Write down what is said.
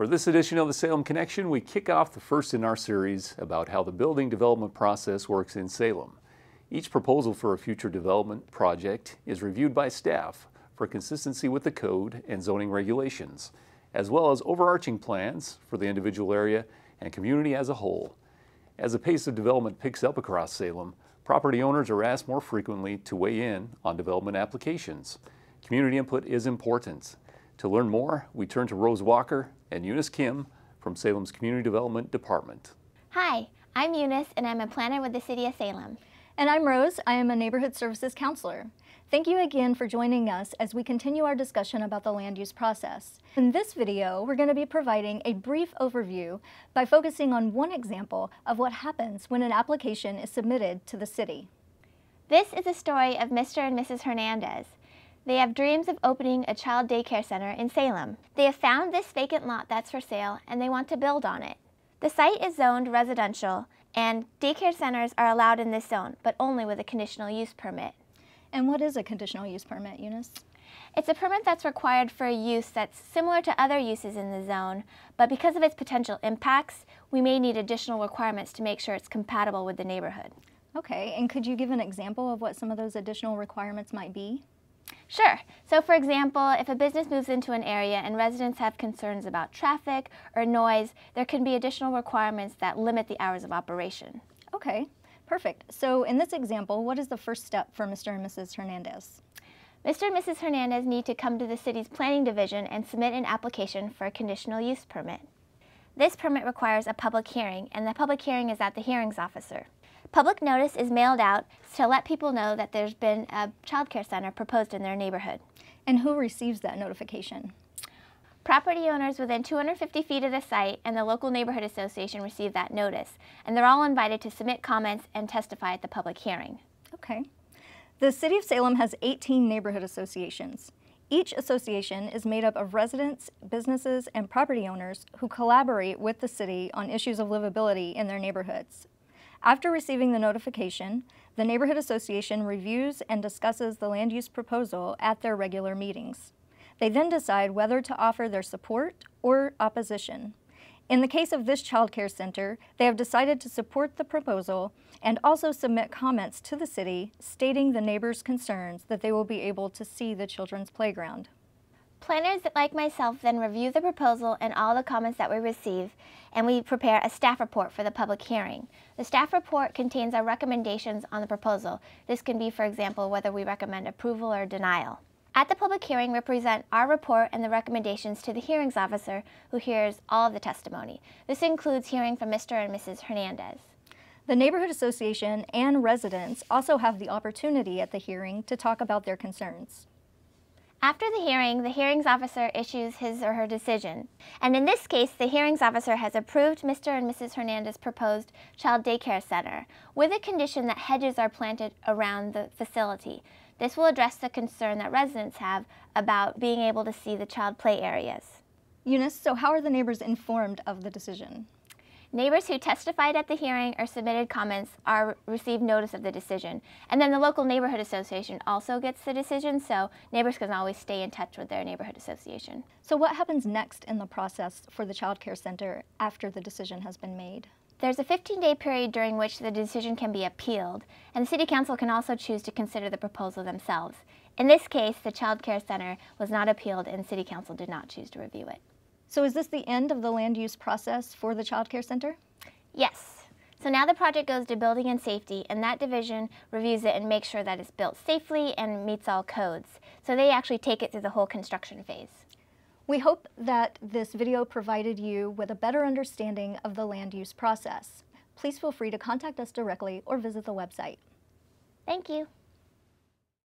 For this edition of the Salem Connection, we kick off the first in our series about how the building development process works in Salem. Each proposal for a future development project is reviewed by staff for consistency with the code and zoning regulations, as well as overarching plans for the individual area and community as a whole. As the pace of development picks up across Salem, property owners are asked more frequently to weigh in on development applications. Community input is important. To learn more, we turn to Rose Walker and Eunice Kim from Salem's Community Development Department. Hi, I'm Eunice and I'm a planner with the City of Salem. And I'm Rose. I am a Neighborhood Services Counselor. Thank you again for joining us as we continue our discussion about the land use process. In this video, we're going to be providing a brief overview by focusing on one example of what happens when an application is submitted to the city. This is a story of Mr. and Mrs. Hernandez. They have dreams of opening a child daycare center in Salem. They have found this vacant lot that's for sale and they want to build on it. The site is zoned residential and daycare centers are allowed in this zone, but only with a conditional use permit. And what is a conditional use permit, Eunice? It's a permit that's required for a use that's similar to other uses in the zone, but because of its potential impacts, we may need additional requirements to make sure it's compatible with the neighborhood. Okay, and could you give an example of what some of those additional requirements might be? Sure. So for example, if a business moves into an area and residents have concerns about traffic or noise, there can be additional requirements that limit the hours of operation. Okay. Perfect. So in this example, what is the first step for Mr. and Mrs. Hernandez? Mr. and Mrs. Hernandez need to come to the city's planning division and submit an application for a conditional use permit. This permit requires a public hearing, and the public hearing is at the hearings officer. Public notice is mailed out to let people know that there's been a child care center proposed in their neighborhood. And who receives that notification? Property owners within 250 feet of the site and the local neighborhood association receive that notice, and they're all invited to submit comments and testify at the public hearing. Okay. The City of Salem has 18 neighborhood associations. Each association is made up of residents, businesses, and property owners who collaborate with the city on issues of livability in their neighborhoods. After receiving the notification, the neighborhood association reviews and discusses the land use proposal at their regular meetings. They then decide whether to offer their support or opposition. In the case of this child care center, they have decided to support the proposal and also submit comments to the city stating the neighbors' concerns that they will be able to see the children's playground. Planners like myself then review the proposal and all the comments that we receive, and we prepare a staff report for the public hearing. The staff report contains our recommendations on the proposal. This can be, for example, whether we recommend approval or denial. At the public hearing, we present our report and the recommendations to the hearings officer who hears all of the testimony. This includes hearing from Mr. and Mrs. Hernandez. The Neighborhood Association and residents also have the opportunity at the hearing to talk about their concerns. After the hearing, the hearings officer issues his or her decision. And in this case, the hearings officer has approved Mr. and Mrs. Hernandez's proposed child daycare center with a condition that hedges are planted around the facility. This will address the concern that residents have about being able to see the child play areas. Eunice, so how are the neighbors informed of the decision? Neighbors who testified at the hearing or submitted comments are received notice of the decision. And then the local neighborhood association also gets the decision, so neighbors can always stay in touch with their neighborhood association. So what happens next in the process for the child care center after the decision has been made? There's a 15-day period during which the decision can be appealed, and the City Council can also choose to consider the proposal themselves. In this case, the Child Care Center was not appealed and City Council did not choose to review it. So is this the end of the land use process for the Child Care Center? Yes. So now the project goes to Building and Safety, and that division reviews it and makes sure that it's built safely and meets all codes. So they actually take it through the whole construction phase. We hope that this video provided you with a better understanding of the land use process. Please feel free to contact us directly or visit the website. Thank you.